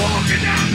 walking out.